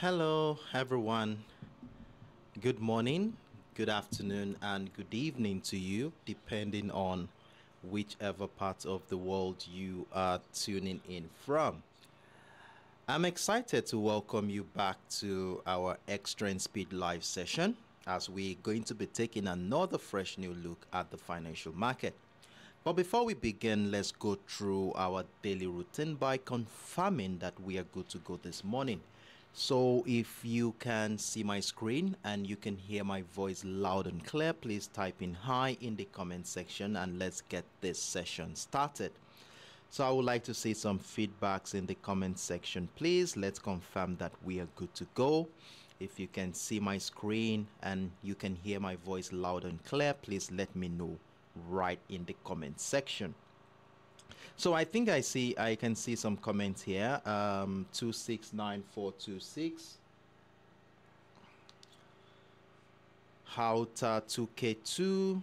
Hello, everyone. Good morning, good afternoon, and good evening to you, depending on whichever part of the world you are tuning in from. I'm excited to welcome you back to our Extra in Speed live session as we're going to be taking another fresh new look at the financial market. But before we begin, let's go through our daily routine by confirming that we are good to go this morning. So if you can see my screen and you can hear my voice loud and clear, please type in hi in the comment section and let's get this session started. So I would like to see some feedbacks in the comment section, please. Let's confirm that we are good to go. If you can see my screen and you can hear my voice loud and clear, please let me know right in the comment section. So I think I see I can see some comments here. Um, two six nine four two six. Hauta two K two.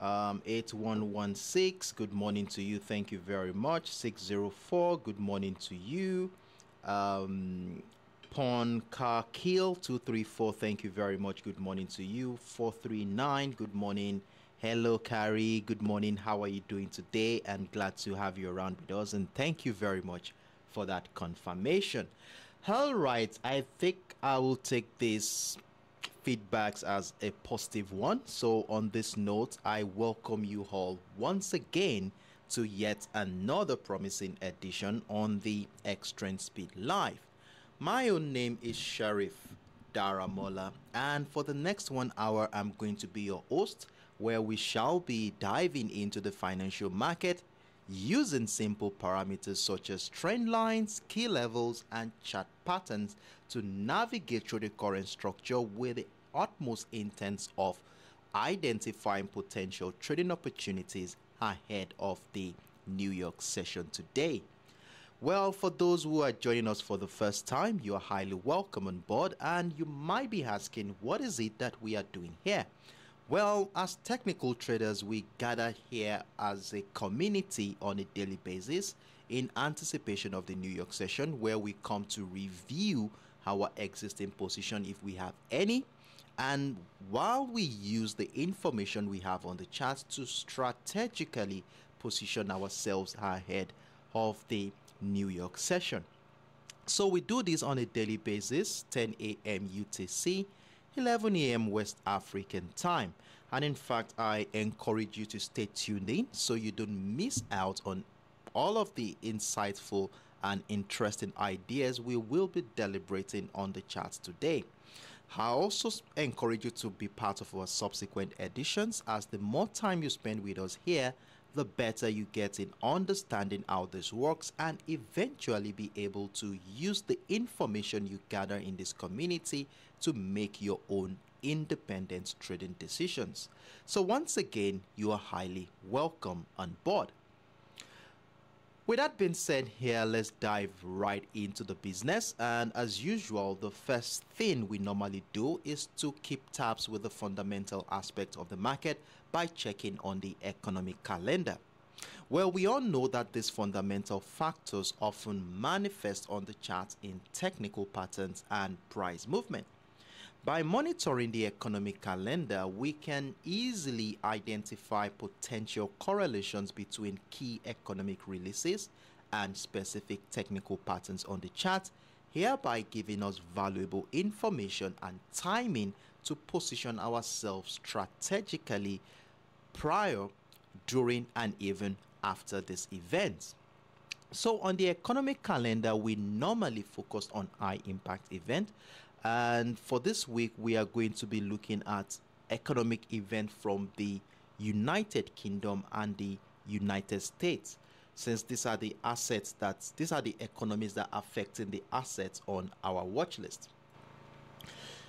Um, 8116 good morning to you. Thank you very much. 604 good morning to you. Um Pon Car Kill 234 thank you very much. Good morning to you. 439 good morning Hello, Carrie. Good morning. How are you doing today? And glad to have you around with us. And thank you very much for that confirmation. All right. I think I will take these feedbacks as a positive one. So, on this note, I welcome you all once again to yet another promising edition on the Extreme Speed Live. My own name is Sheriff Daramola, and for the next one hour, I'm going to be your host where we shall be diving into the financial market using simple parameters such as trend lines, key levels, and chart patterns to navigate through the current structure with the utmost intent of identifying potential trading opportunities ahead of the New York session today. Well, for those who are joining us for the first time, you are highly welcome on board, and you might be asking, what is it that we are doing here? Well, as technical traders, we gather here as a community on a daily basis in anticipation of the New York session, where we come to review our existing position if we have any. And while we use the information we have on the chart to strategically position ourselves ahead of the New York session. So we do this on a daily basis, 10 a.m. UTC, 11 a.m. West African time. And in fact, I encourage you to stay tuned in so you don't miss out on all of the insightful and interesting ideas we will be deliberating on the chat today. I also encourage you to be part of our subsequent editions as the more time you spend with us here, the better you get in understanding how this works and eventually be able to use the information you gather in this community to make your own independent trading decisions. So, once again, you are highly welcome on board. With that being said, here let's dive right into the business. And as usual, the first thing we normally do is to keep tabs with the fundamental aspect of the market by checking on the economic calendar. Well, we all know that these fundamental factors often manifest on the chart in technical patterns and price movement. By monitoring the economic calendar, we can easily identify potential correlations between key economic releases and specific technical patterns on the chart, hereby giving us valuable information and timing to position ourselves strategically prior, during, and even after this event. So on the economic calendar, we normally focus on high impact event and for this week, we are going to be looking at economic event from the United Kingdom and the United States. Since these are the assets that these are the economies that are affecting the assets on our watch list.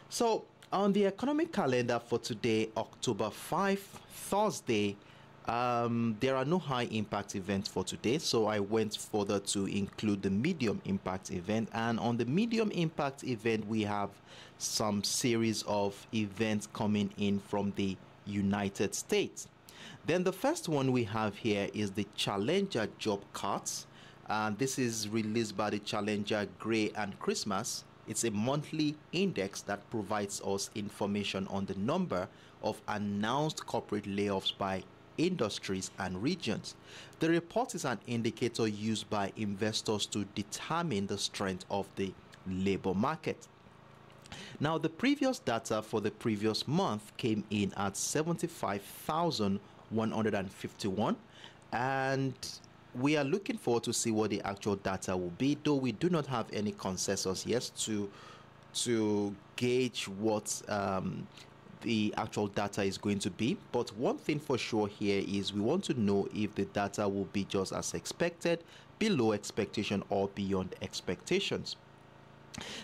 So on the economic calendar for today, October 5, Thursday, um, there are no high impact events for today, so I went further to include the medium impact event. And on the medium impact event, we have some series of events coming in from the United States. Then the first one we have here is the Challenger Job Cuts. And this is released by the Challenger Gray and Christmas It's a monthly index that provides us information on the number of announced corporate layoffs by industries and regions. The report is an indicator used by investors to determine the strength of the labor market. Now, the previous data for the previous month came in at 75,151 and we are looking forward to see what the actual data will be though we do not have any consensus yet to to gauge what um, the actual data is going to be but one thing for sure here is we want to know if the data will be just as expected below expectation or beyond expectations.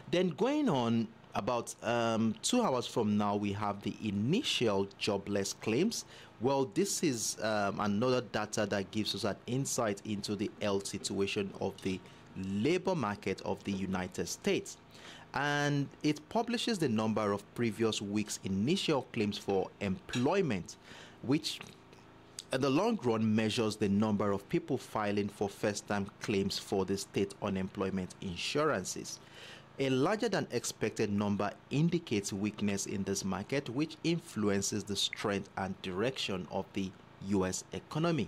Then going on about um, two hours from now we have the initial jobless claims. Well this is um, another data that gives us an insight into the health situation of the labor market of the united states and it publishes the number of previous weeks initial claims for employment which in the long run measures the number of people filing for first-time claims for the state unemployment insurances a larger than expected number indicates weakness in this market, which influences the strength and direction of the US economy.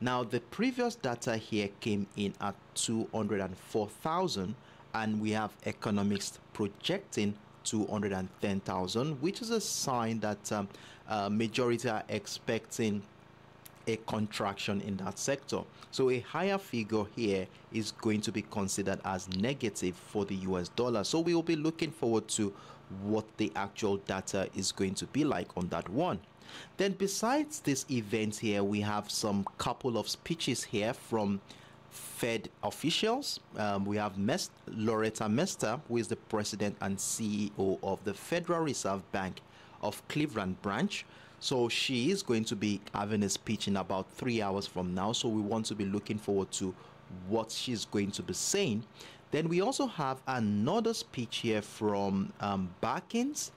Now, the previous data here came in at 204,000, and we have economists projecting 210,000, which is a sign that um, uh, majority are expecting a contraction in that sector. So a higher figure here is going to be considered as negative for the US dollar. So we will be looking forward to what the actual data is going to be like on that one. Then besides this event here, we have some couple of speeches here from Fed officials. Um, we have Mest Loretta Mester, who is the president and CEO of the Federal Reserve Bank of Cleveland branch. So she is going to be having a speech in about three hours from now. So we want to be looking forward to what she's going to be saying. Then we also have another speech here from um, Barkins.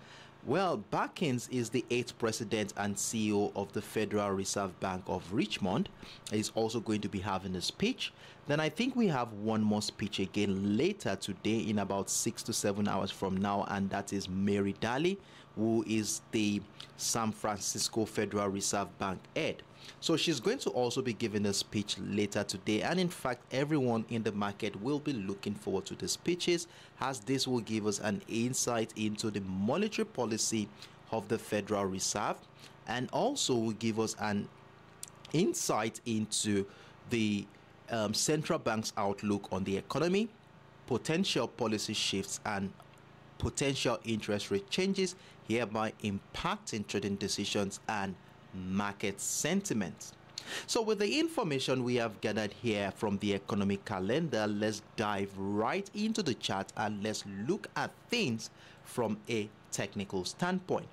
Well, Barkins is the eighth president and CEO of the Federal Reserve Bank of Richmond. He's also going to be having a speech. Then I think we have one more speech again later today in about six to seven hours from now, and that is Mary Daly, who is the San Francisco Federal Reserve Bank head. So she's going to also be giving a speech later today. And in fact, everyone in the market will be looking forward to the speeches as this will give us an insight into the monetary policy of the Federal Reserve and also will give us an insight into the um, central bank's outlook on the economy, potential policy shifts, and potential interest rate changes, hereby impacting trading decisions and market sentiment. So, with the information we have gathered here from the economic calendar, let's dive right into the chart and let's look at things from a technical standpoint.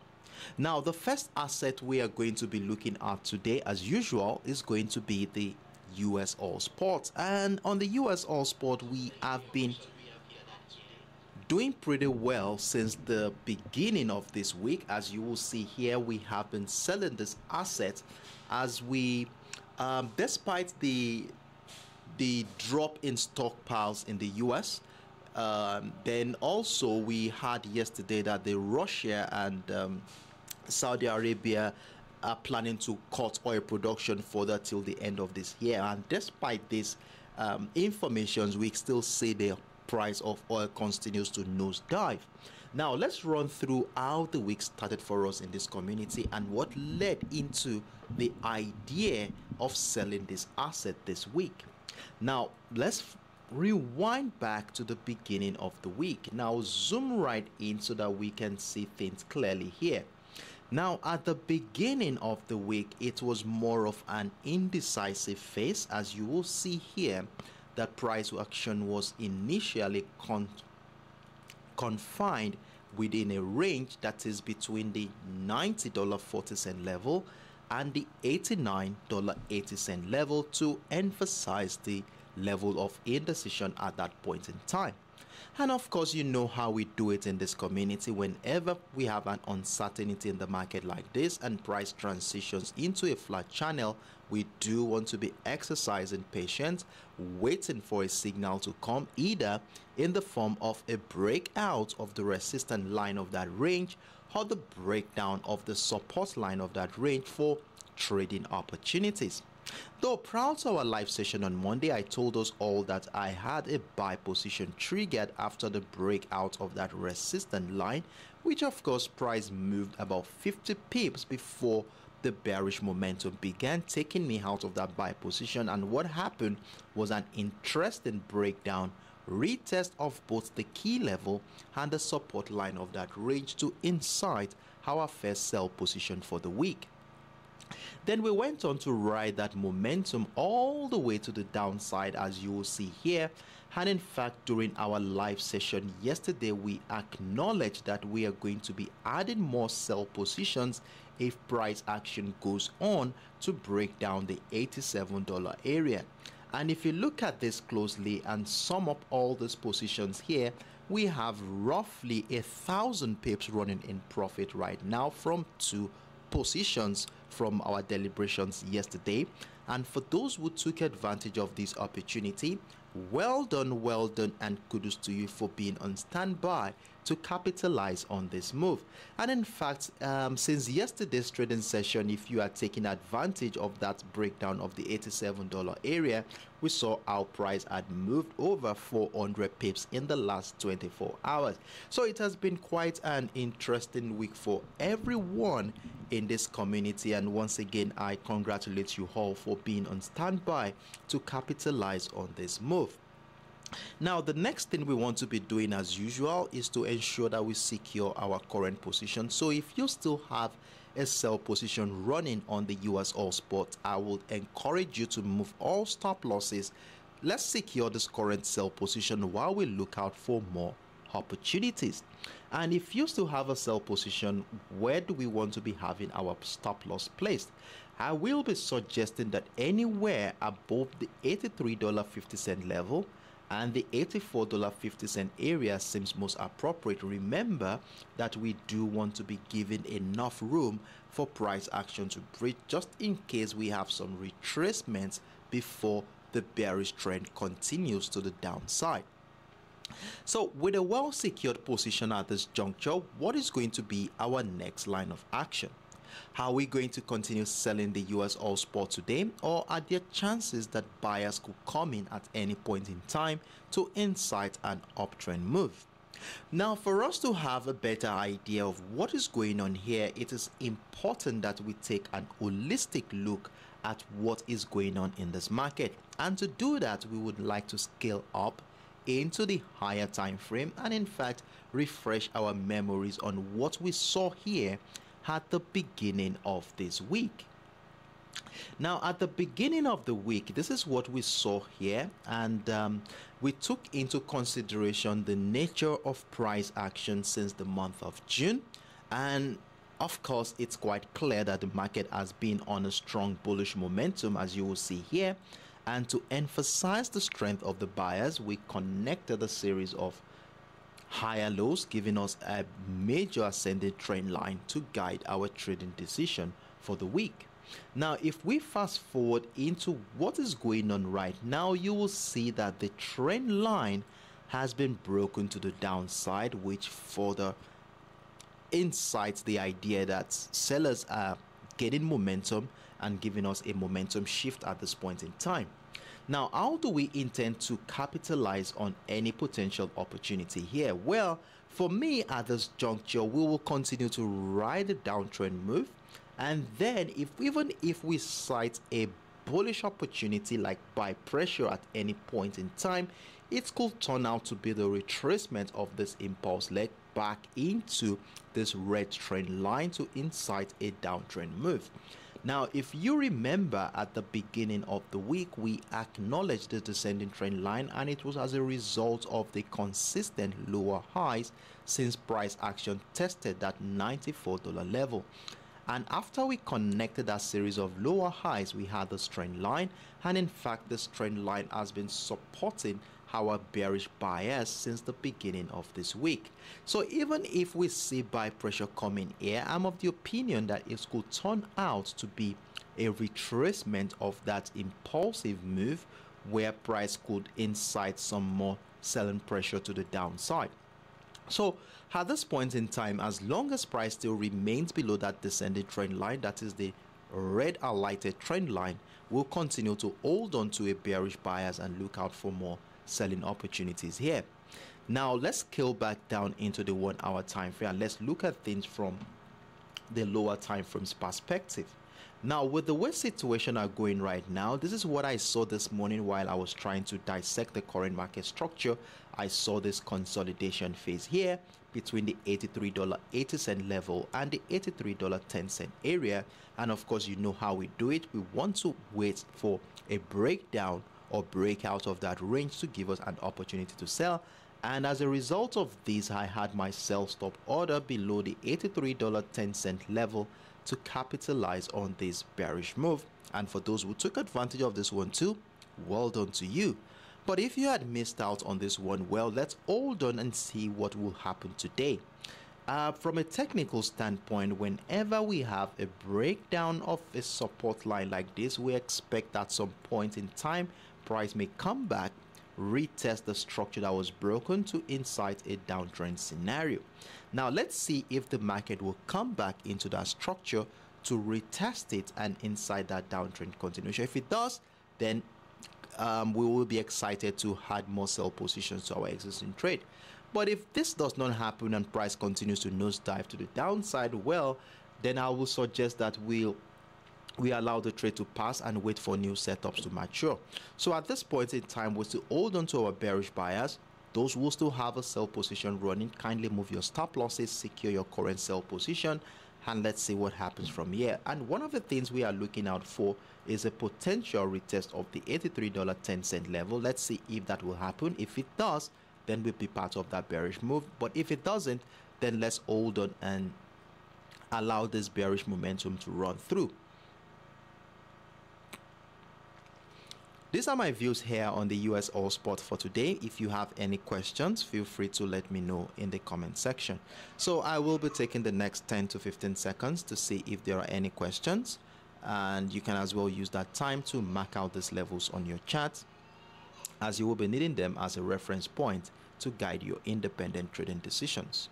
Now, the first asset we are going to be looking at today, as usual, is going to be the US Oil Spots. And on the US Oil Spot, we have been doing pretty well since the beginning of this week. As you will see here, we have been selling this asset as we, um, despite the the drop in stockpiles in the U.S. Um, then also we had yesterday that the Russia and um, Saudi Arabia are planning to cut oil production further till the end of this year. And despite this um, information, we still see the price of oil continues to nosedive. Now, let's run through how the week started for us in this community and what led into the idea of selling this asset this week. Now, let's rewind back to the beginning of the week. Now, zoom right in so that we can see things clearly here. Now, at the beginning of the week, it was more of an indecisive phase, as you will see here that price action was initially con confined within a range that is between the $90.40 level and the $89.80 level to emphasize the level of indecision at that point in time. And of course, you know how we do it in this community. Whenever we have an uncertainty in the market like this and price transitions into a flat channel, we do want to be exercising patience, waiting for a signal to come either in the form of a breakout of the resistance line of that range or the breakdown of the support line of that range for trading opportunities. Though proud to our live session on Monday, I told us all that I had a buy position triggered after the breakout of that resistance line, which of course price moved about 50 pips before the bearish momentum began taking me out of that buy position and what happened was an interesting breakdown retest of both the key level and the support line of that range to incite our first sell position for the week. Then we went on to ride that momentum all the way to the downside as you will see here. And in fact, during our live session yesterday, we acknowledged that we are going to be adding more sell positions if price action goes on to break down the $87 area. And if you look at this closely and sum up all these positions here, we have roughly a thousand pips running in profit right now from two positions from our deliberations yesterday. And for those who took advantage of this opportunity, well done, well done, and kudos to you for being on standby to capitalize on this move. And in fact, um, since yesterday's trading session, if you are taking advantage of that breakdown of the $87 area, we saw our price had moved over 400 pips in the last 24 hours. So it has been quite an interesting week for everyone in this community. And once again, I congratulate you all for being on standby to capitalize on this move. Now, the next thing we want to be doing as usual is to ensure that we secure our current position. So if you still have a sell position running on the US Oil Spot, I would encourage you to move all stop losses. Let's secure this current sell position while we look out for more opportunities. And if you still have a sell position, where do we want to be having our stop loss placed? I will be suggesting that anywhere above the $83.50 level and the $84.50 area seems most appropriate. Remember that we do want to be given enough room for price action to breach just in case we have some retracements before the bearish trend continues to the downside. So with a well secured position at this juncture, what is going to be our next line of action? Are we going to continue selling the US Oil Spot today or are there chances that buyers could come in at any point in time to incite an uptrend move? Now, for us to have a better idea of what is going on here, it is important that we take an holistic look at what is going on in this market. And to do that, we would like to scale up into the higher time frame and in fact refresh our memories on what we saw here at the beginning of this week. Now, at the beginning of the week, this is what we saw here, and um, we took into consideration the nature of price action since the month of June. And of course, it's quite clear that the market has been on a strong bullish momentum, as you will see here. And to emphasize the strength of the buyers, we connected a series of higher lows, giving us a major ascending trend line to guide our trading decision for the week. Now, if we fast forward into what is going on right now, you will see that the trend line has been broken to the downside, which further incites the idea that sellers are getting momentum and giving us a momentum shift at this point in time. Now, how do we intend to capitalize on any potential opportunity here? Well, for me at this juncture, we will continue to ride the downtrend move. And then if even if we sight a bullish opportunity like buy pressure at any point in time, it could turn out to be the retracement of this impulse leg back into this red trend line to incite a downtrend move. Now, if you remember at the beginning of the week, we acknowledged the descending trend line and it was as a result of the consistent lower highs since price action tested that $94 level. And after we connected that series of lower highs, we had this trend line. And in fact, this trend line has been supporting our bearish bias since the beginning of this week. So even if we see buy pressure coming here, I'm of the opinion that it could turn out to be a retracement of that impulsive move where price could incite some more selling pressure to the downside. So at this point in time, as long as price still remains below that descending trend line, that is the red highlighted trend line, we'll continue to hold on to a bearish bias and look out for more selling opportunities here. Now let's scale back down into the one hour time frame and let's look at things from the lower time frames perspective. Now, with the way situation are going right now, this is what I saw this morning while I was trying to dissect the current market structure. I saw this consolidation phase here between the $83.80 level and the $83.10 area. And of course, you know how we do it. We want to wait for a breakdown or break out of that range to give us an opportunity to sell. And as a result of this, I had my sell stop order below the $83.10 level to capitalize on this bearish move. And for those who took advantage of this one too, well done to you. But if you had missed out on this one, well, let's hold on and see what will happen today. Uh, from a technical standpoint, whenever we have a breakdown of a support line like this, we expect at some point in time, price may come back, retest the structure that was broken to incite a downtrend scenario. Now let's see if the market will come back into that structure to retest it and incite that downtrend continuation. If it does, then um, we will be excited to add more sell positions to our existing trade. But if this does not happen and price continues to nosedive to the downside, well, then I will suggest that we'll we allow the trade to pass and wait for new setups to mature. So at this point in time, we still hold on to our bearish bias those who still have a sell position running, kindly move your stop losses, secure your current sell position, and let's see what happens from here. And one of the things we are looking out for is a potential retest of the $83.10 level. Let's see if that will happen. If it does, then we'll be part of that bearish move. But if it doesn't, then let's hold on and allow this bearish momentum to run through. These are my views here on the US Oil Spot for today. If you have any questions, feel free to let me know in the comment section. So I will be taking the next 10 to 15 seconds to see if there are any questions. And you can as well use that time to mark out these levels on your chart as you will be needing them as a reference point to guide your independent trading decisions.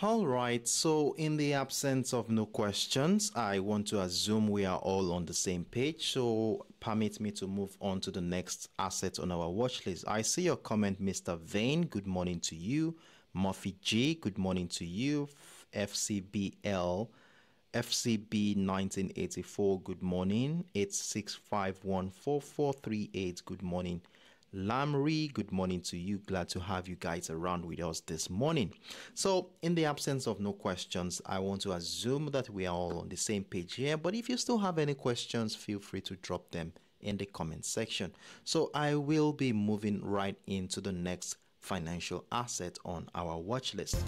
All right, so in the absence of no questions, I want to assume we are all on the same page. So permit me to move on to the next asset on our watch list. I see your comment, Mr. Vane. Good morning to you. Murphy G, good morning to you. FCBL, FCB 1984, good morning. It's 6514438, good morning. Lamri, good morning to you. Glad to have you guys around with us this morning. So, in the absence of no questions, I want to assume that we are all on the same page here. But if you still have any questions, feel free to drop them in the comment section. So, I will be moving right into the next financial asset on our watch list.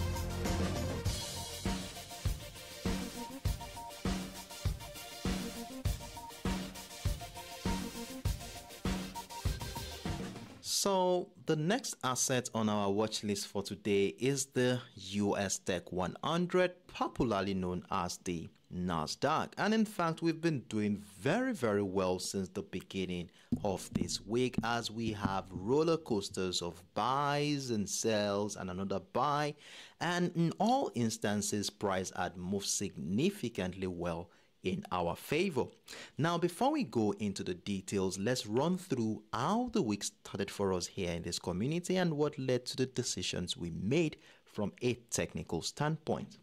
So, the next asset on our watch list for today is the US Tech 100, popularly known as the NASDAQ. And in fact, we've been doing very, very well since the beginning of this week as we have roller coasters of buys and sells and another buy. And in all instances, price had moved significantly well in our favor. Now, before we go into the details, let's run through how the week started for us here in this community and what led to the decisions we made from a technical standpoint.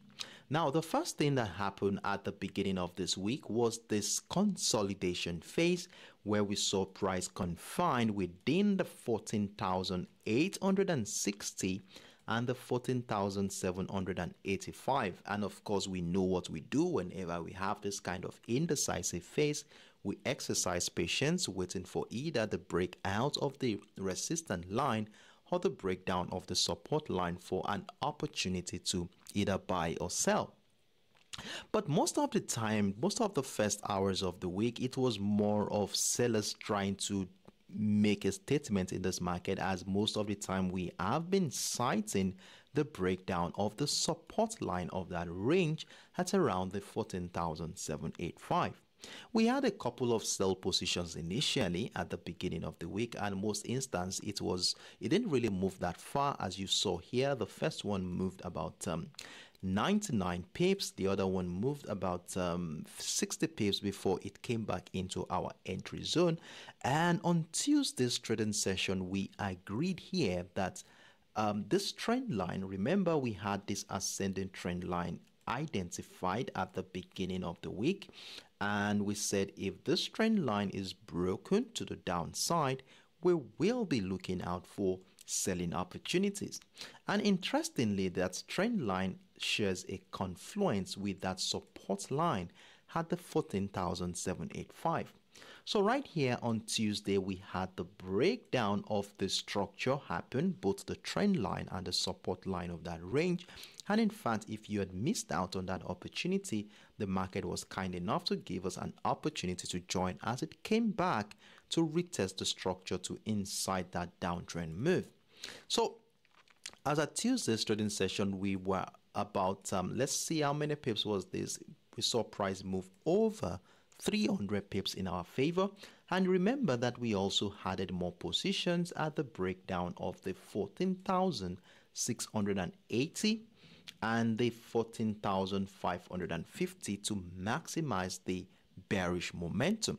Now, the first thing that happened at the beginning of this week was this consolidation phase where we saw price confined within the 14,860 and the 14,785. And of course, we know what we do whenever we have this kind of indecisive phase. We exercise patience, waiting for either the breakout of the resistant line or the breakdown of the support line for an opportunity to either buy or sell. But most of the time, most of the first hours of the week, it was more of sellers trying to make a statement in this market as most of the time we have been citing the breakdown of the support line of that range at around the 14,785. We had a couple of sell positions initially at the beginning of the week, and most instances it was it didn't really move that far as you saw here. The first one moved about um, 99 pips. The other one moved about um, 60 pips before it came back into our entry zone. And on Tuesday's trading session, we agreed here that um, this trend line, remember we had this ascending trend line identified at the beginning of the week. And we said if this trend line is broken to the downside, we will be looking out for selling opportunities. And interestingly, that trend line shares a confluence with that support line at the 14,785. So right here on Tuesday, we had the breakdown of the structure happen, both the trend line and the support line of that range. And in fact, if you had missed out on that opportunity, the market was kind enough to give us an opportunity to join as it came back to retest the structure to inside that downtrend move. So as at Tuesday's trading session, we were about, um, let's see how many pips was this. We saw price move over 300 pips in our favor. And remember that we also added more positions at the breakdown of the 14,680 and the 14,550 to maximize the bearish momentum.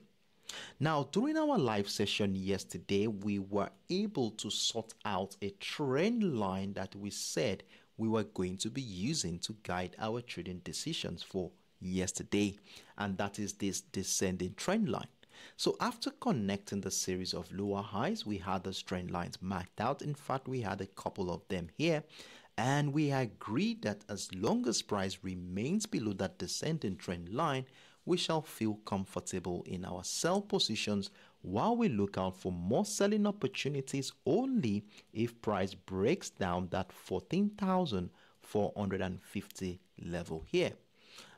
Now, during our live session yesterday, we were able to sort out a trend line that we said we were going to be using to guide our trading decisions for yesterday, and that is this descending trend line. So after connecting the series of lower highs, we had the trend lines marked out. In fact, we had a couple of them here. And we agreed that as long as price remains below that descending trend line, we shall feel comfortable in our sell positions while we look out for more selling opportunities only if price breaks down that 14,450 level here.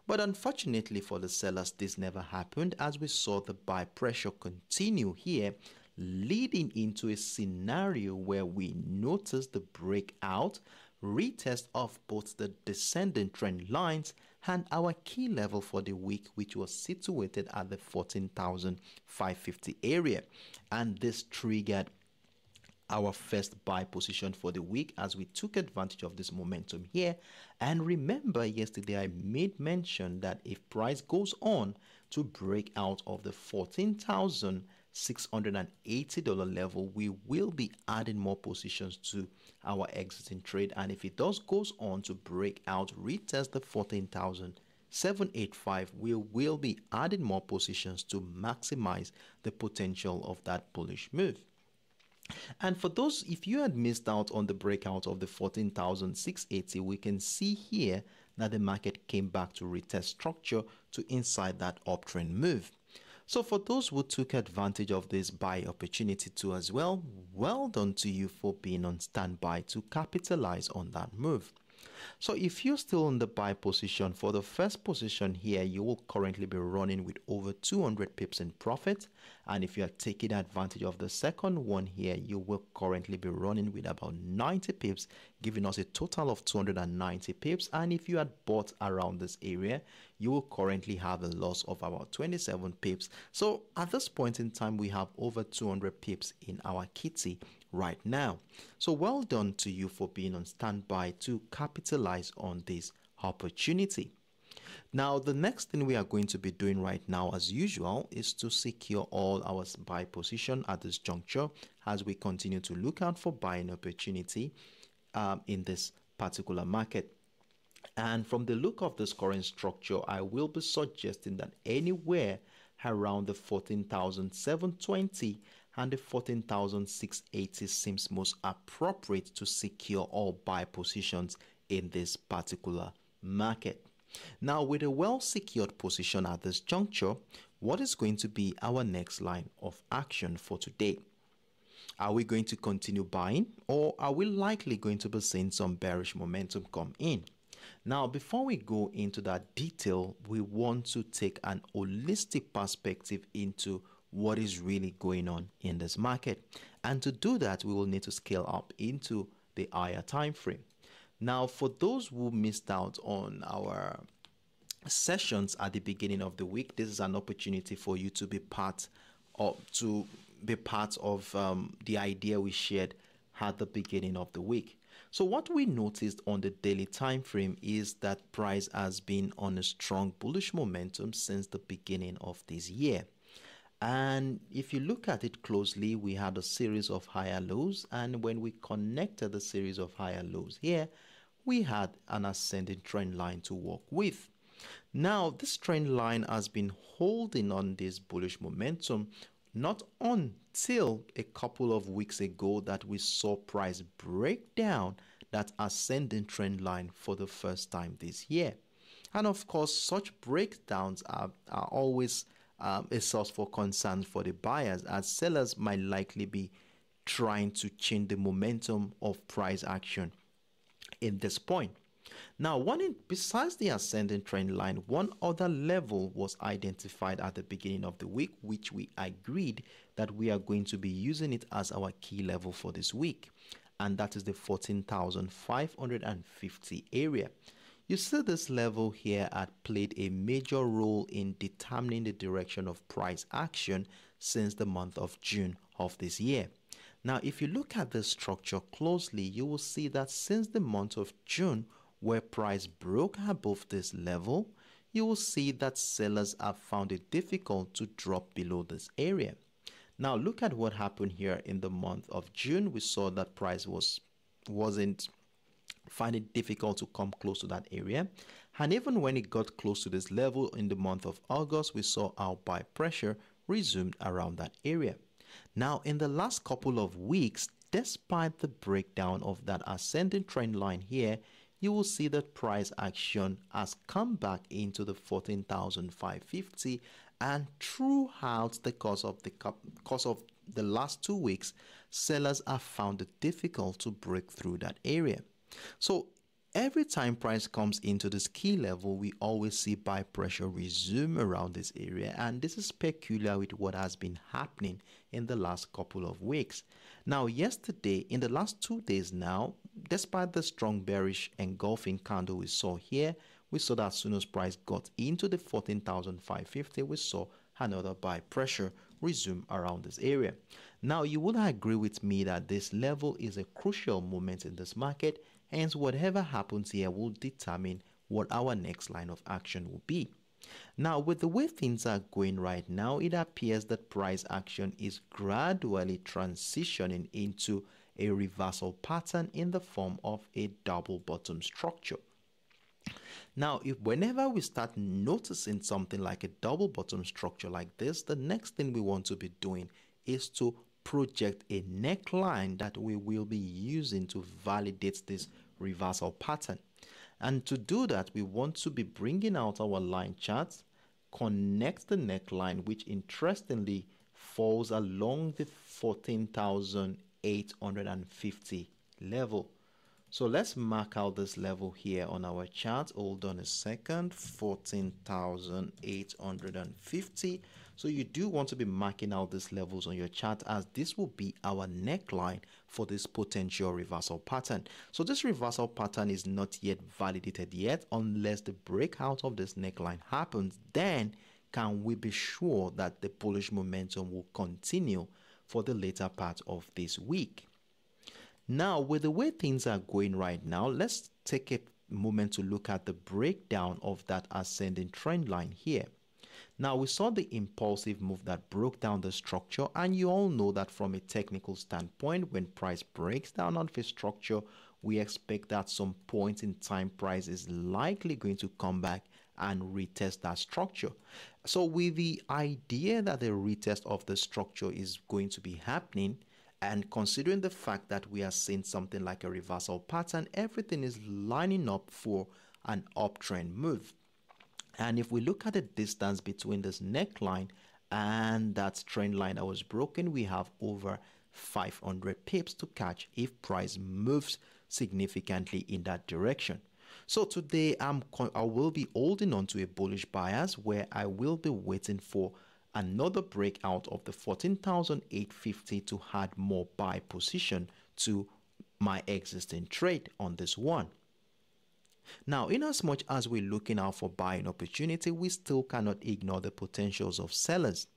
But unfortunately for the sellers, this never happened as we saw the buy pressure continue here, leading into a scenario where we noticed the breakout, retest of both the descending trend lines and our key level for the week which was situated at the 14,550 area. And this triggered our first buy position for the week as we took advantage of this momentum here. And remember yesterday I made mention that if price goes on to break out of the 14,000 $680 level, we will be adding more positions to our exiting trade. And if it does goes on to break out, retest the 14,785, we will be adding more positions to maximize the potential of that bullish move. And for those, if you had missed out on the breakout of the 14,680, we can see here that the market came back to retest structure to inside that uptrend move. So for those who took advantage of this buy opportunity too as well, well done to you for being on standby to capitalize on that move. So if you're still in the buy position for the first position here, you will currently be running with over 200 pips in profit. And if you are taking advantage of the second one here, you will currently be running with about 90 pips, giving us a total of 290 pips. And if you had bought around this area, you will currently have a loss of about 27 pips. So at this point in time, we have over 200 pips in our kitty right now. So well done to you for being on standby to capitalize on this opportunity. Now, the next thing we are going to be doing right now, as usual, is to secure all our buy position at this juncture as we continue to look out for buying opportunity um, in this particular market. And from the look of this current structure, I will be suggesting that anywhere around the 14,720 and the 14,680 seems most appropriate to secure all buy positions in this particular market. Now, with a well secured position at this juncture, what is going to be our next line of action for today? Are we going to continue buying or are we likely going to be seeing some bearish momentum come in? Now, before we go into that detail, we want to take an holistic perspective into what is really going on in this market. And to do that, we will need to scale up into the higher time frame. Now, for those who missed out on our sessions at the beginning of the week, this is an opportunity for you to be part of to be part of um, the idea we shared at the beginning of the week. So what we noticed on the daily time frame is that price has been on a strong bullish momentum since the beginning of this year. And if you look at it closely, we had a series of higher lows. And when we connected the series of higher lows here, we had an ascending trend line to work with. Now, this trend line has been holding on this bullish momentum not until a couple of weeks ago that we saw price break down that ascending trend line for the first time this year. And of course, such breakdowns are, are always um, a source for concern for the buyers as sellers might likely be trying to change the momentum of price action in this point. Now, one in, besides the ascending trend line, one other level was identified at the beginning of the week, which we agreed that we are going to be using it as our key level for this week, and that is the 14,550 area. You see this level here had played a major role in determining the direction of price action since the month of June of this year. Now, if you look at the structure closely, you will see that since the month of June, where price broke above this level, you will see that sellers have found it difficult to drop below this area. Now, look at what happened here in the month of June. We saw that price was wasn't find it difficult to come close to that area. And even when it got close to this level in the month of August, we saw our buy pressure resumed around that area. Now, in the last couple of weeks, despite the breakdown of that ascending trend line here, you will see that price action has come back into the 14,550 and throughout the course of the course of the last two weeks, sellers have found it difficult to break through that area. So every time price comes into this key level, we always see buy pressure resume around this area. And this is peculiar with what has been happening in the last couple of weeks. Now, yesterday, in the last two days now, despite the strong bearish engulfing candle we saw here, we saw that as soon as price got into the 14,550, we saw another buy pressure resume around this area. Now, you would agree with me that this level is a crucial moment in this market Hence, whatever happens here will determine what our next line of action will be. Now, with the way things are going right now, it appears that price action is gradually transitioning into a reversal pattern in the form of a double bottom structure. Now, if whenever we start noticing something like a double bottom structure like this, the next thing we want to be doing is to project a neckline that we will be using to validate this reversal pattern. And to do that, we want to be bringing out our line charts, connect the neckline, which interestingly falls along the 14,850 level. So let's mark out this level here on our chart. Hold on a second. 14,850. So you do want to be marking out these levels on your chart as this will be our neckline for this potential reversal pattern. So this reversal pattern is not yet validated yet unless the breakout of this neckline happens. Then can we be sure that the bullish momentum will continue for the later part of this week? Now, with the way things are going right now, let's take a moment to look at the breakdown of that ascending trend line here. Now, we saw the impulsive move that broke down the structure, and you all know that from a technical standpoint, when price breaks down on the structure, we expect that some point in time price is likely going to come back and retest that structure. So, with the idea that the retest of the structure is going to be happening, and considering the fact that we are seeing something like a reversal pattern, everything is lining up for an uptrend move. And if we look at the distance between this neckline and that trend line that was broken, we have over 500 pips to catch if price moves significantly in that direction. So today I'm I will be holding on to a bullish bias where I will be waiting for another breakout of the 14,850 to add more buy position to my existing trade on this one. Now, in as much as we're looking out for buying opportunity, we still cannot ignore the potentials of sellers.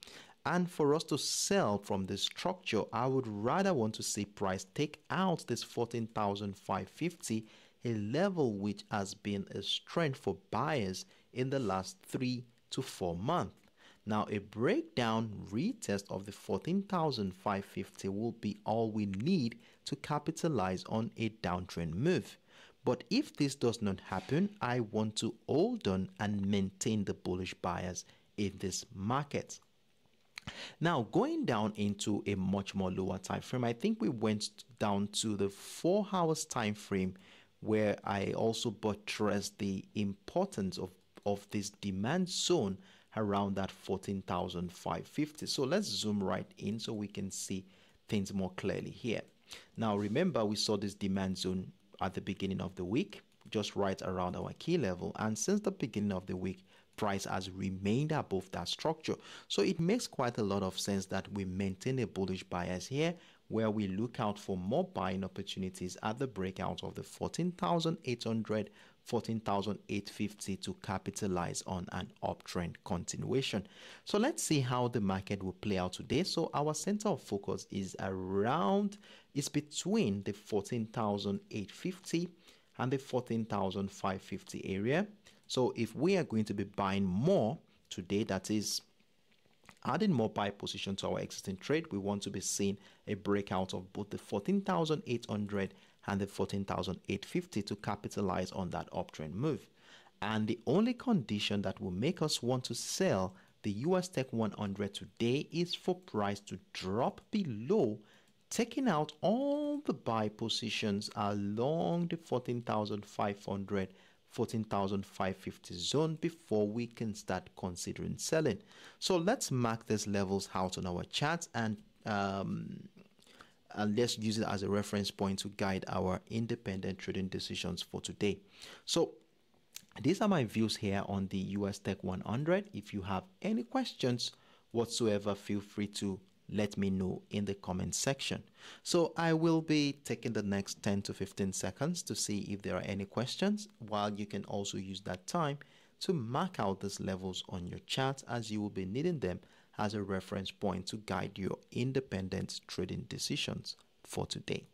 And for us to sell from this structure, I would rather want to see price take out this 14,550, a level which has been a strength for buyers in the last three to four months. Now, a breakdown retest of the 14,550 will be all we need to capitalize on a downtrend move. But if this does not happen, I want to hold on and maintain the bullish bias in this market. Now, going down into a much more lower time frame, I think we went down to the four hours time frame where I also buttressed the importance of, of this demand zone around that 14,550. So let's zoom right in so we can see things more clearly here. Now remember we saw this demand zone at the beginning of the week, just right around our key level. And since the beginning of the week, price has remained above that structure. So it makes quite a lot of sense that we maintain a bullish bias here where we look out for more buying opportunities at the breakout of the 14,800 14,850 to capitalize on an uptrend continuation. So let's see how the market will play out today. So our center of focus is around, is between the 14,850 and the 14,550 area. So if we are going to be buying more today, that is adding more buy position to our existing trade, we want to be seeing a breakout of both the 14,800 and the 14,850 to capitalize on that uptrend move. And the only condition that will make us want to sell the US Tech 100 today is for price to drop below, taking out all the buy positions along the 14,500 14,550 zone before we can start considering selling. So let's mark these levels out on our chart and um, and let's use it as a reference point to guide our independent trading decisions for today. So these are my views here on the US Tech 100. If you have any questions whatsoever, feel free to let me know in the comment section. So I will be taking the next 10 to 15 seconds to see if there are any questions while you can also use that time to mark out these levels on your chart as you will be needing them as a reference point to guide your independent trading decisions for today.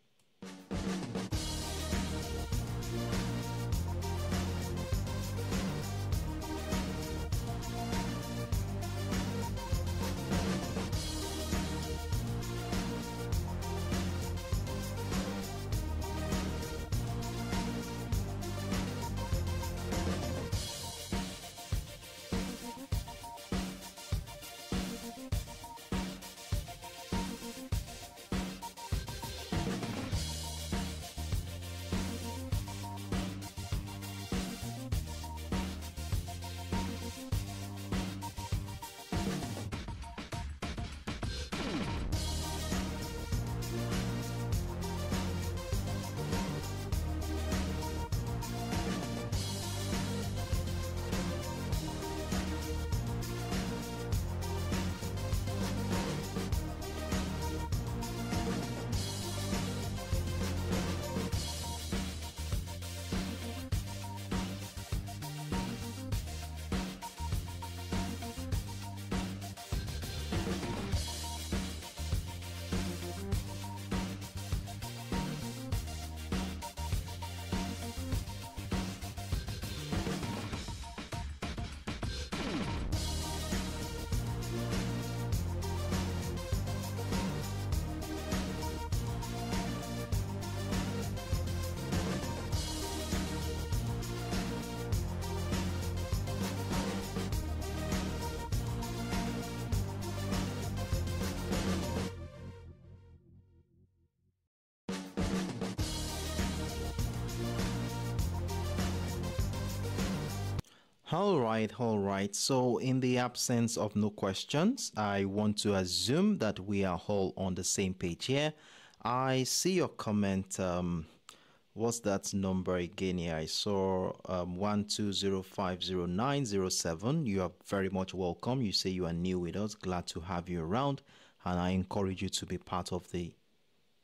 All right, all right. So, in the absence of no questions, I want to assume that we are all on the same page here. I see your comment. Um, what's that number again here? I saw um, 12050907. You are very much welcome. You say you are new with us. Glad to have you around. And I encourage you to be part of the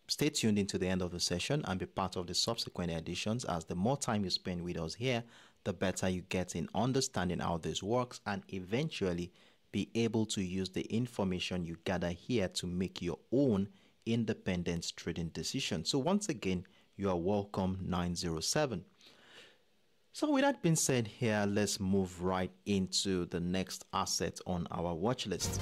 Stay tuned into the end of the session and be part of the subsequent editions as the more time you spend with us here, the better you get in understanding how this works and eventually be able to use the information you gather here to make your own independent trading decision. So once again, you are welcome 907. So with that being said here, let's move right into the next asset on our watch list.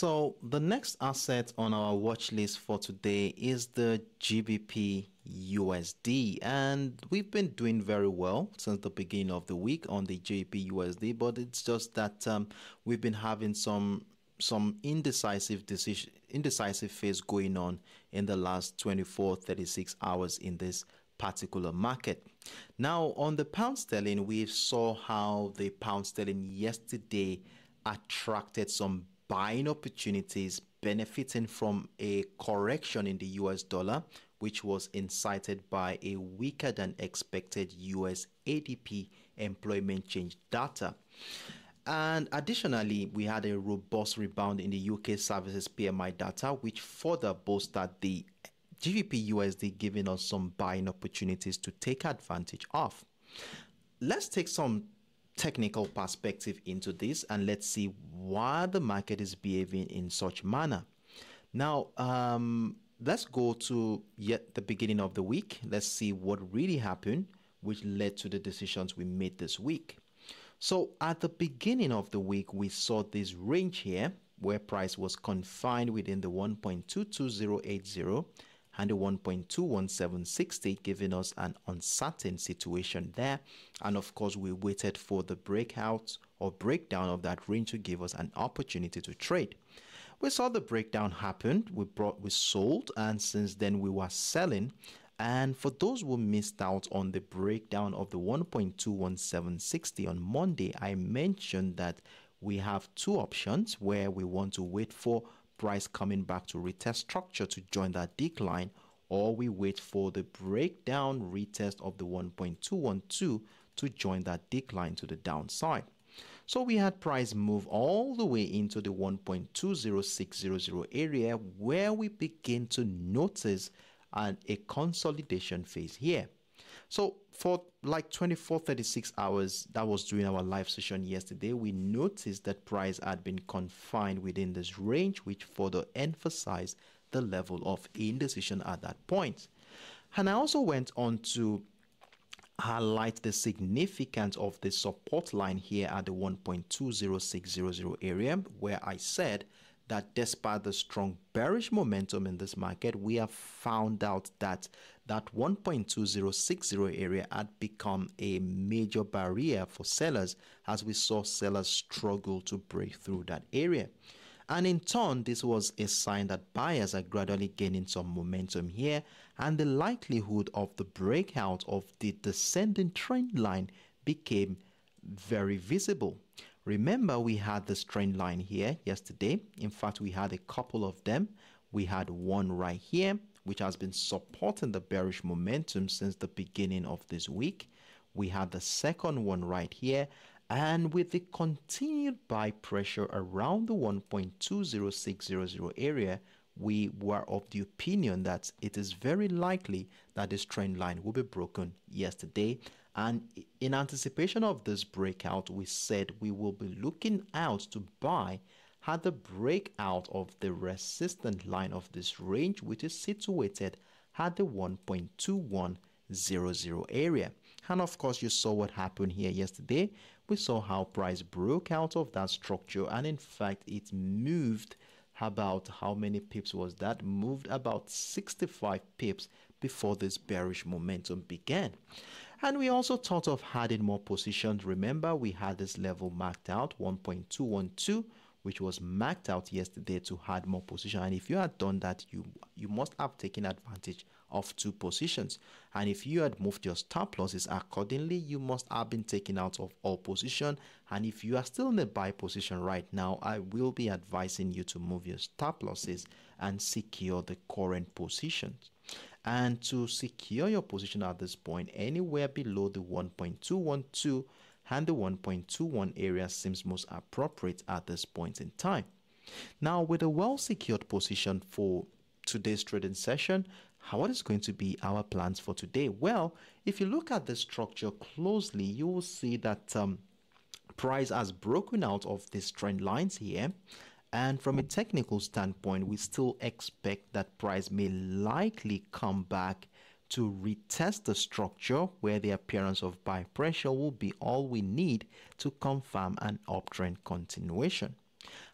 So the next asset on our watch list for today is the GBP USD and we've been doing very well since the beginning of the week on the GBP USD but it's just that um, we've been having some some indecisive decision indecisive phase going on in the last 24 36 hours in this particular market. Now on the pound sterling we saw how the pound sterling yesterday attracted some buying opportunities benefiting from a correction in the US dollar, which was incited by a weaker than expected US ADP employment change data. And additionally, we had a robust rebound in the UK services PMI data, which further bolstered the GBP USD, giving us some buying opportunities to take advantage of. Let's take some technical perspective into this and let's see why the market is behaving in such manner. Now, um, let's go to yet the beginning of the week. Let's see what really happened, which led to the decisions we made this week. So at the beginning of the week, we saw this range here where price was confined within the 1.22080 and the 1.21760 giving us an uncertain situation there. And of course we waited for the breakout or breakdown of that range to give us an opportunity to trade. We saw the breakdown happen. We brought we sold and since then we were selling. And for those who missed out on the breakdown of the 1.21760 on Monday, I mentioned that we have two options where we want to wait for price coming back to retest structure to join that decline or we wait for the breakdown retest of the 1.212 to join that decline to the downside. So we had price move all the way into the 1.20600 area where we begin to notice an, a consolidation phase here. So for like 24, 36 hours, that was during our live session yesterday, we noticed that price had been confined within this range, which further emphasized the level of indecision at that point. And I also went on to highlight the significance of the support line here at the 1.20600 area, where I said that despite the strong bearish momentum in this market, we have found out that that 1.2060 area had become a major barrier for sellers as we saw sellers struggle to break through that area. And in turn, this was a sign that buyers are gradually gaining some momentum here, and the likelihood of the breakout of the descending trend line became very visible. Remember, we had this trend line here yesterday. In fact, we had a couple of them. We had one right here, which has been supporting the bearish momentum since the beginning of this week. We had the second one right here. And with the continued buy pressure around the 1.20600 area, we were of the opinion that it is very likely that this trend line will be broken yesterday and in anticipation of this breakout, we said we will be looking out to buy at the breakout of the resistant line of this range, which is situated at the 1.2100 area. And of course, you saw what happened here yesterday. We saw how price broke out of that structure, and in fact, it moved about how many pips was that? Moved about 65 pips before this bearish momentum began. And we also thought of adding more positions. Remember, we had this level marked out 1.212 which was marked out yesterday to add more position and if you had done that you you must have taken advantage of two positions. And if you had moved your stop losses accordingly you must have been taken out of all position and if you are still in the buy position right now i will be advising you to move your stop losses and secure the current positions and to secure your position at this point anywhere below the 1.212 and the 1.21 area seems most appropriate at this point in time. Now, with a well secured position for today's trading session, what is going to be our plans for today? Well, if you look at the structure closely, you will see that um, price has broken out of these trend lines here. And from a technical standpoint, we still expect that price may likely come back to retest the structure where the appearance of buy pressure will be all we need to confirm an uptrend continuation.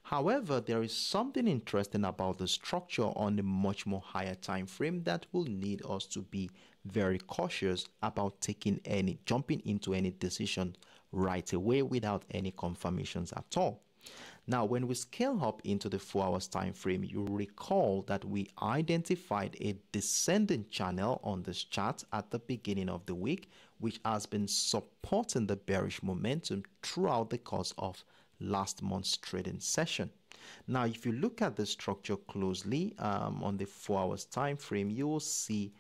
However, there is something interesting about the structure on a much more higher time frame that will need us to be very cautious about taking any jumping into any decision right away without any confirmations at all. Now, when we scale up into the 4 hours time frame, you recall that we identified a descending channel on this chart at the beginning of the week, which has been supporting the bearish momentum throughout the course of last month's trading session. Now, if you look at the structure closely um, on the 4 hours time frame, you will see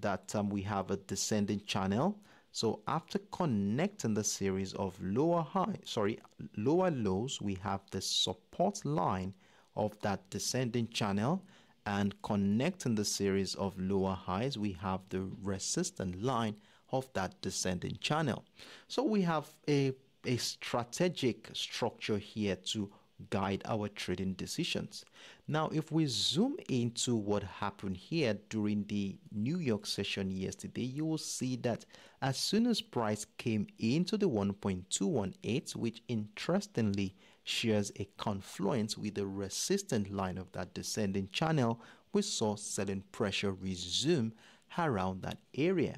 that um, we have a descending channel so after connecting the series of lower high, sorry, lower lows, we have the support line of that descending channel and connecting the series of lower highs, we have the resistant line of that descending channel. So we have a, a strategic structure here to guide our trading decisions. Now, if we zoom into what happened here during the New York session yesterday, you will see that as soon as price came into the 1.218, which interestingly shares a confluence with the resistant line of that descending channel, we saw selling pressure resume around that area.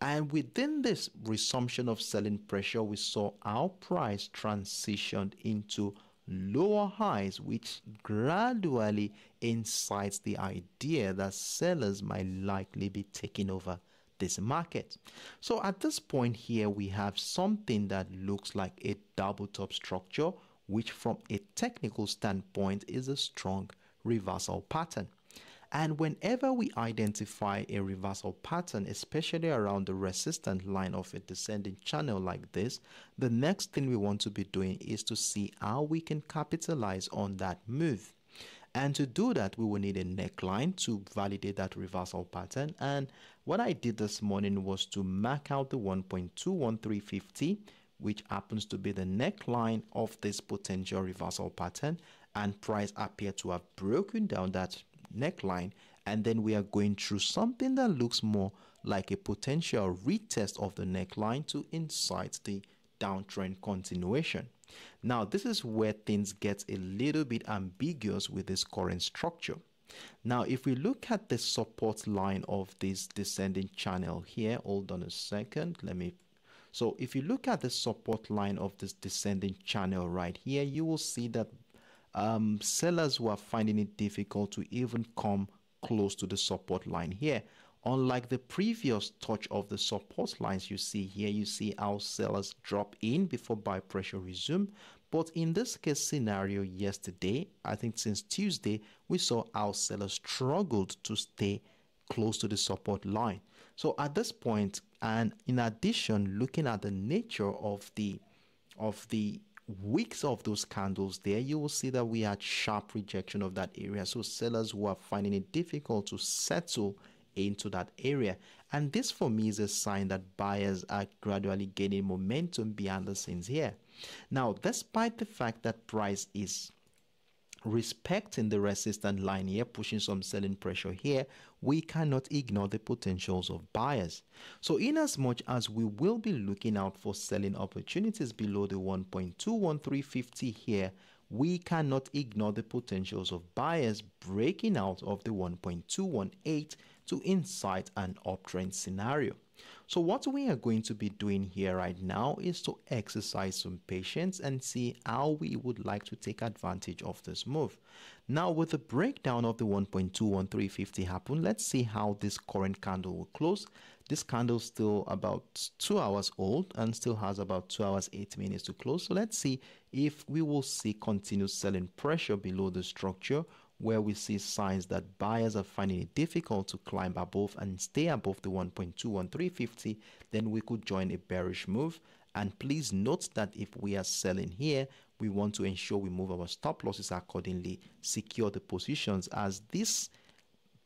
And within this resumption of selling pressure, we saw our price transitioned into lower highs, which gradually incites the idea that sellers might likely be taking over this market. So at this point here, we have something that looks like a double top structure, which from a technical standpoint is a strong reversal pattern. And whenever we identify a reversal pattern, especially around the resistant line of a descending channel like this, the next thing we want to be doing is to see how we can capitalize on that move. And to do that, we will need a neckline to validate that reversal pattern. And what I did this morning was to mark out the 1.21350, which happens to be the neckline of this potential reversal pattern. And price appeared to have broken down that neckline and then we are going through something that looks more like a potential retest of the neckline to incite the downtrend continuation. Now, this is where things get a little bit ambiguous with this current structure. Now, if we look at the support line of this descending channel here, hold on a second, let me so if you look at the support line of this descending channel right here, you will see that um, sellers who are finding it difficult to even come close to the support line here. Unlike the previous touch of the support lines you see here, you see how sellers drop in before buy pressure resume. But in this case scenario yesterday, I think since Tuesday, we saw how sellers struggled to stay close to the support line. So at this point, and in addition, looking at the nature of the of the wicks of those candles there, you will see that we had sharp rejection of that area. So sellers who are finding it difficult to settle into that area. And this for me is a sign that buyers are gradually gaining momentum behind the scenes here. Now, despite the fact that price is respecting the resistance line here, pushing some selling pressure here, we cannot ignore the potentials of buyers. So in as much as we will be looking out for selling opportunities below the 1.21350 here, we cannot ignore the potentials of buyers breaking out of the 1.218 to incite an uptrend scenario. So what we are going to be doing here right now is to exercise some patience and see how we would like to take advantage of this move. Now with the breakdown of the 1.21350 happen, let's see how this current candle will close. This candle is still about 2 hours old and still has about 2 hours 8 minutes to close. So let's see if we will see continued selling pressure below the structure where we see signs that buyers are finding it difficult to climb above and stay above the 1.21350, then we could join a bearish move. And please note that if we are selling here, we want to ensure we move our stop losses accordingly, secure the positions as this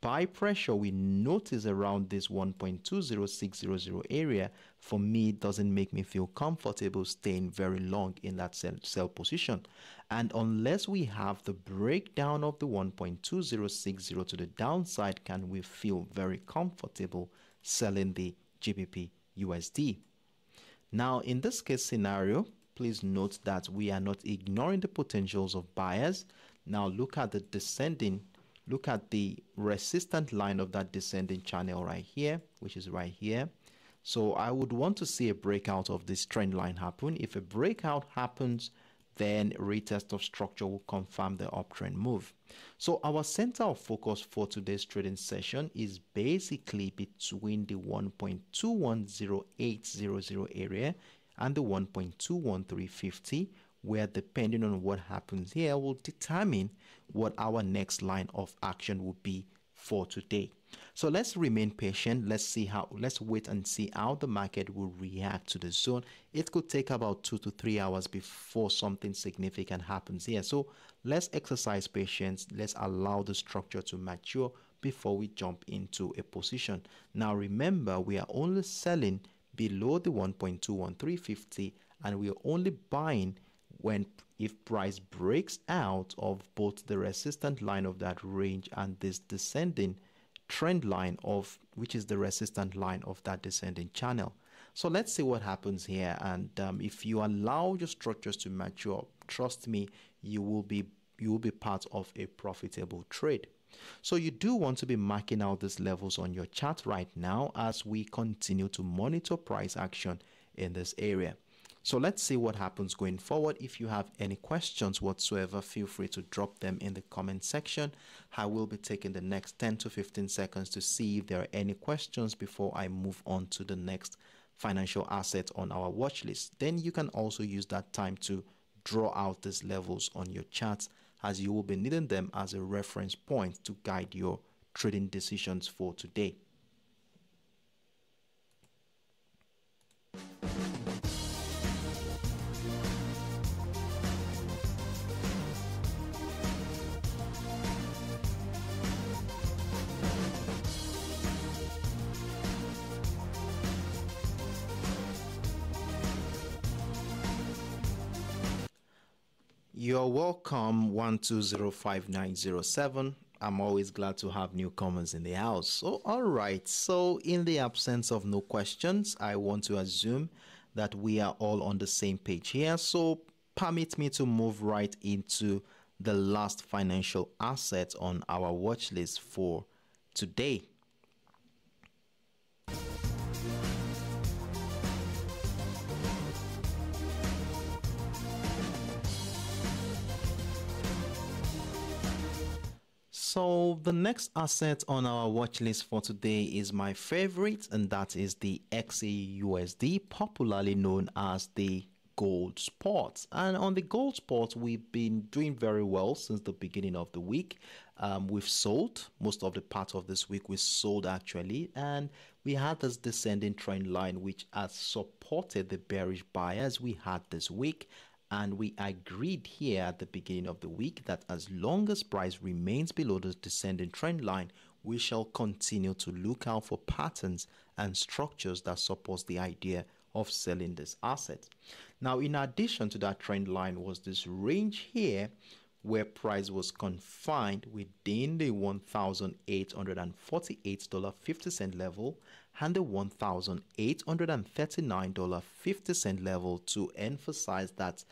buy pressure we notice around this 1.20600 area for me doesn't make me feel comfortable staying very long in that sell, sell position. And unless we have the breakdown of the 1.2060 to the downside can we feel very comfortable selling the GBP USD now in this case scenario please note that we are not ignoring the potentials of buyers. Now look at the descending look at the resistant line of that descending channel right here, which is right here. So I would want to see a breakout of this trend line happen. If a breakout happens, then retest of structure will confirm the uptrend move. So our center of focus for today's trading session is basically between the 1.210800 area and the 1.21350 where depending on what happens here will determine what our next line of action will be for today. So let's remain patient. Let's see how, let's wait and see how the market will react to the zone. It could take about two to three hours before something significant happens here. So let's exercise patience. Let's allow the structure to mature before we jump into a position. Now remember, we are only selling below the 1.21350 and we are only buying when if price breaks out of both the resistant line of that range and this descending trend line of which is the resistant line of that descending channel. So let's see what happens here. And um, if you allow your structures to mature trust me you will be you will be part of a profitable trade. So you do want to be marking out these levels on your chart right now as we continue to monitor price action in this area so let's see what happens going forward. If you have any questions whatsoever, feel free to drop them in the comment section. I will be taking the next 10 to 15 seconds to see if there are any questions before I move on to the next financial asset on our watch list. Then you can also use that time to draw out these levels on your charts as you will be needing them as a reference point to guide your trading decisions for today. You're welcome, 1205907. I'm always glad to have newcomers in the house. So, all right. So, in the absence of no questions, I want to assume that we are all on the same page here. So, permit me to move right into the last financial asset on our watch list for today. So the next asset on our watch list for today is my favorite and that is the XAUUSD popularly known as the gold spot and on the gold spot we've been doing very well since the beginning of the week. Um, we've sold most of the part of this week. We sold actually and we had this descending trend line which has supported the bearish buyers we had this week and we agreed here at the beginning of the week that as long as price remains below the descending trend line, we shall continue to look out for patterns and structures that support the idea of selling this asset. Now, in addition to that trend line was this range here where price was confined within the $1,848.50 level and the $1,839.50 level to emphasize that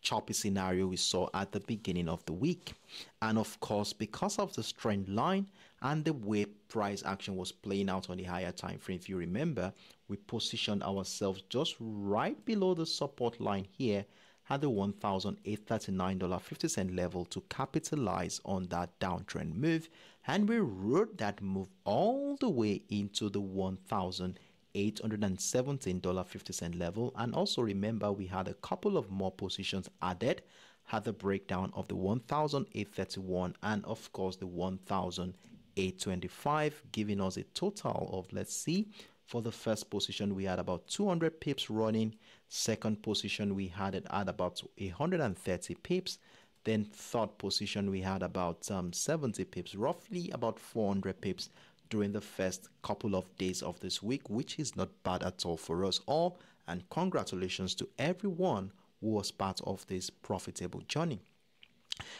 choppy scenario we saw at the beginning of the week. And of course, because of the trend line and the way price action was playing out on the higher time frame. If you remember, we positioned ourselves just right below the support line here at the $1,839.50 level to capitalize on that downtrend move. And we rode that move all the way into the $1,817.50 level. And also remember, we had a couple of more positions added, had the breakdown of the 1,831 and of course the 1,825, giving us a total of, let's see, for the first position, we had about 200 pips running. Second position, we had it at about 130 pips. Then third position, we had about um, 70 pips, roughly about 400 pips during the first couple of days of this week, which is not bad at all for us all. And congratulations to everyone who was part of this profitable journey.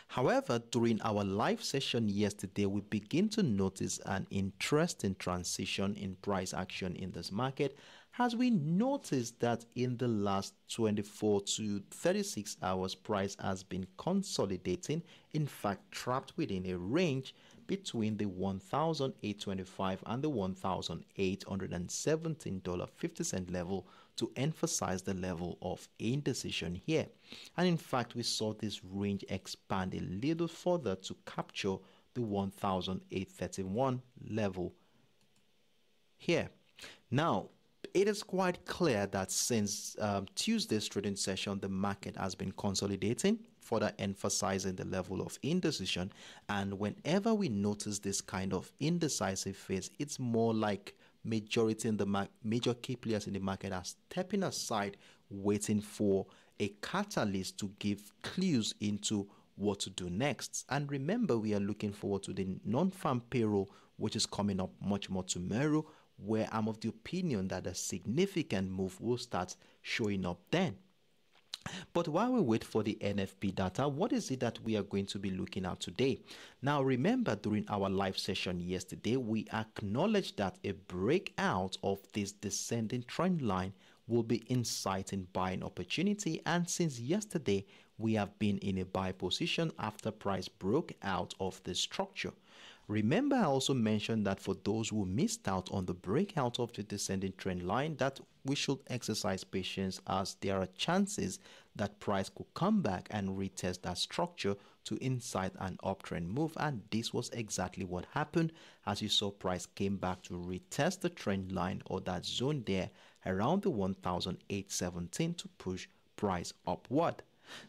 However, during our live session yesterday, we begin to notice an interesting transition in price action in this market as we noticed that in the last 24 to 36 hours, price has been consolidating, in fact, trapped within a range between the 1825 and the $1,817.50 level to emphasize the level of indecision here. And in fact, we saw this range expand a little further to capture the 1831 level here. Now, it is quite clear that since um, Tuesday's trading session, the market has been consolidating, further emphasizing the level of indecision. And whenever we notice this kind of indecisive phase, it's more like majority in the mar- major key players in the market are stepping aside, waiting for a catalyst to give clues into what to do next. And remember, we are looking forward to the non-farm payroll, which is coming up much more tomorrow, where I'm of the opinion that a significant move will start showing up then. But while we wait for the NFP data, what is it that we are going to be looking at today? Now, remember during our live session yesterday, we acknowledged that a breakout of this descending trend line will be inciting buying opportunity. And since yesterday, we have been in a buy position after price broke out of the structure. Remember, I also mentioned that for those who missed out on the breakout of the descending trend line, that we should exercise patience as there are chances that price could come back and retest that structure to incite an uptrend move. And this was exactly what happened as you saw price came back to retest the trend line or that zone there around the 1817 to push price upward.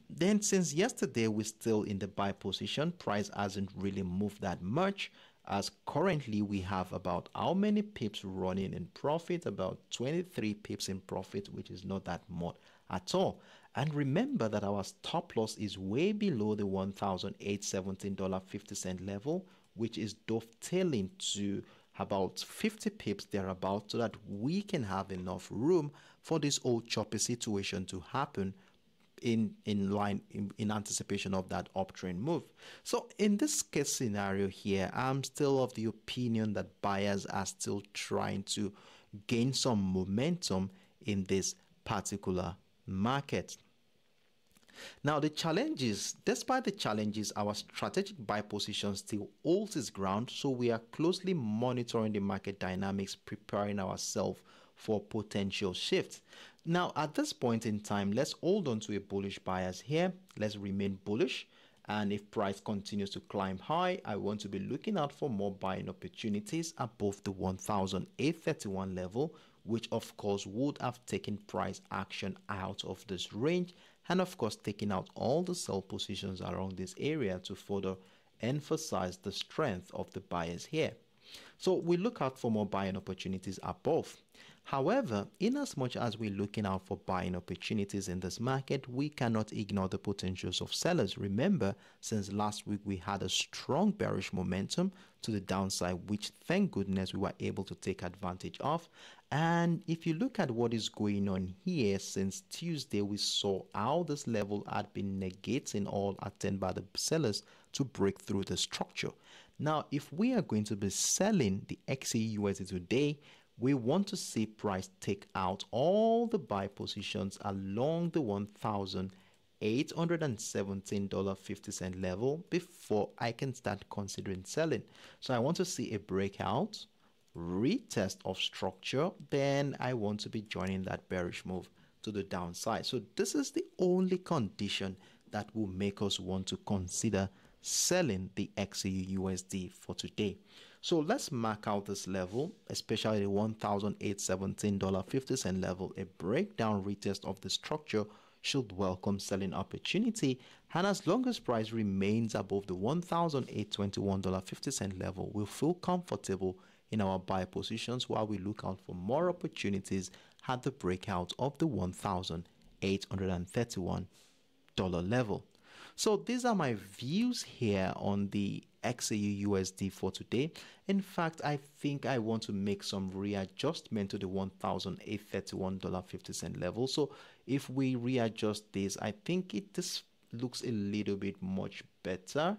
Then since yesterday we're still in the buy position, price hasn't really moved that much as currently we have about how many pips running in profit? About 23 pips in profit which is not that much at all. And remember that our stop loss is way below the $1,817.50 level which is dovetailing to about 50 pips thereabout so that we can have enough room for this old choppy situation to happen in in line in, in anticipation of that uptrend move. So in this case scenario here, I'm still of the opinion that buyers are still trying to gain some momentum in this particular market. Now, the challenges, despite the challenges, our strategic buy position still holds its ground. So, we are closely monitoring the market dynamics, preparing ourselves for potential shifts. Now, at this point in time, let's hold on to a bullish bias here. Let's remain bullish. And if price continues to climb high, I want to be looking out for more buying opportunities above the 1831 level, which of course would have taken price action out of this range and of course taking out all the sell positions around this area to further emphasize the strength of the buyers here. So we look out for more buying opportunities above. However, in as much as we're looking out for buying opportunities in this market, we cannot ignore the potentials of sellers. Remember, since last week we had a strong bearish momentum to the downside, which thank goodness we were able to take advantage of. And if you look at what is going on here, since Tuesday, we saw how this level had been negating all attempts by the sellers to break through the structure. Now, if we are going to be selling the XAUUSD today, we want to see price take out all the buy positions along the 1817 $817.50 level before I can start considering selling. So I want to see a breakout, retest of structure, then I want to be joining that bearish move to the downside. So this is the only condition that will make us want to consider selling the XAU USD for today. So let's mark out this level, especially the $1,817.50 level. A breakdown retest of the structure should welcome selling opportunity. And as long as price remains above the $1,821.50 level, we'll feel comfortable in our buy positions while we look out for more opportunities at the breakout of the $1,831 level. So these are my views here on the XAU USD for today. In fact, I think I want to make some readjustment to the $1,831.50 level. So if we readjust this, I think it this looks a little bit much better.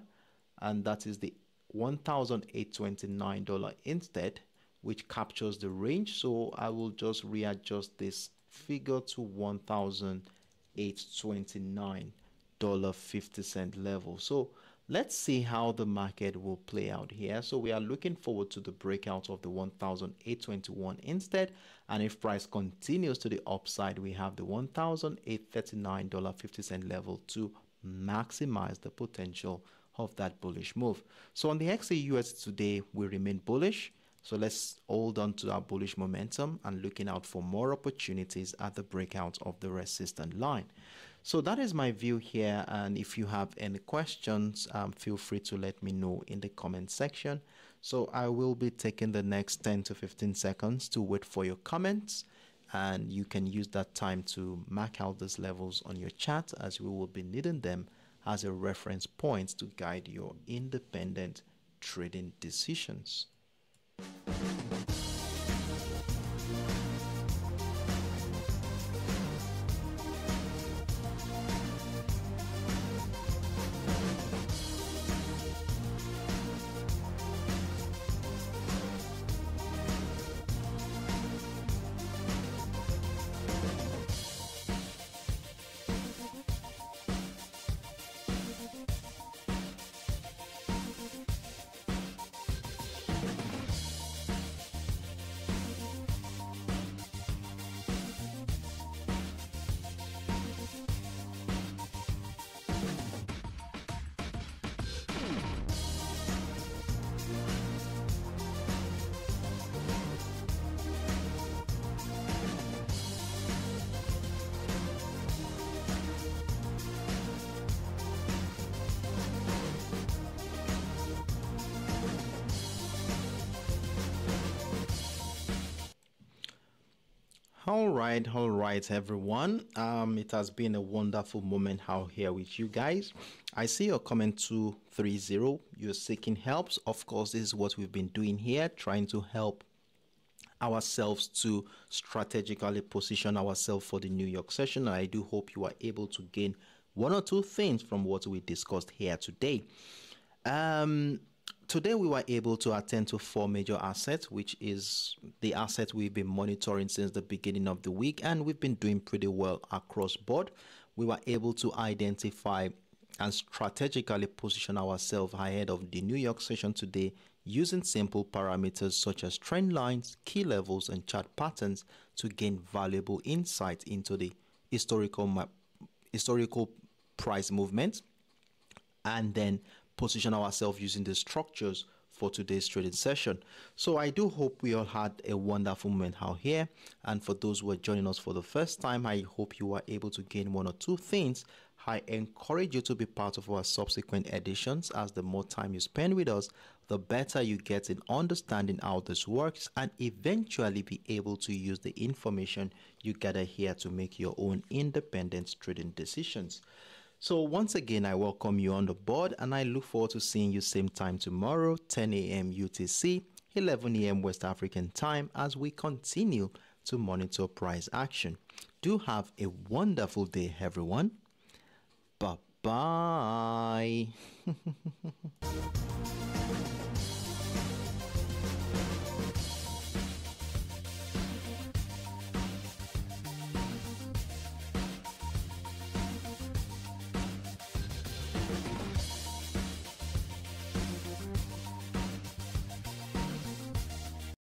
And that is the $1,829 instead, which captures the range. So I will just readjust this figure to 1,829 50 cent level. So let's see how the market will play out here. So we are looking forward to the breakout of the 1821 instead. And if price continues to the upside, we have the $1,839.50 level to maximize the potential of that bullish move. So on the XAUS today, we remain bullish. So let's hold on to our bullish momentum and looking out for more opportunities at the breakout of the resistance line. So that is my view here. And if you have any questions, um, feel free to let me know in the comment section. So I will be taking the next 10 to 15 seconds to wait for your comments. And you can use that time to mark out these levels on your chat as we will be needing them as a reference point to guide your independent trading decisions. All right, all right, everyone. Um, it has been a wonderful moment out here with you guys. I see your comment 230. You're seeking helps. Of course, this is what we've been doing here, trying to help ourselves to strategically position ourselves for the New York session. I do hope you are able to gain one or two things from what we discussed here today. Um, today we were able to attend to four major assets, which is the asset we've been monitoring since the beginning of the week, and we've been doing pretty well across board. We were able to identify and strategically position ourselves ahead of the New York session today using simple parameters such as trend lines, key levels, and chart patterns to gain valuable insight into the historical historical price movement and then position ourselves using the structures for today's trading session. So I do hope we all had a wonderful moment out here. And for those who are joining us for the first time, I hope you are able to gain one or two things. I encourage you to be part of our subsequent editions as the more time you spend with us, the better you get in understanding how this works and eventually be able to use the information you gather here to make your own independent trading decisions. So once again, I welcome you on the board and I look forward to seeing you same time tomorrow, 10 a.m. UTC, 11 a.m. West African time as we continue to monitor price action. Do have a wonderful day, everyone. Bye bye.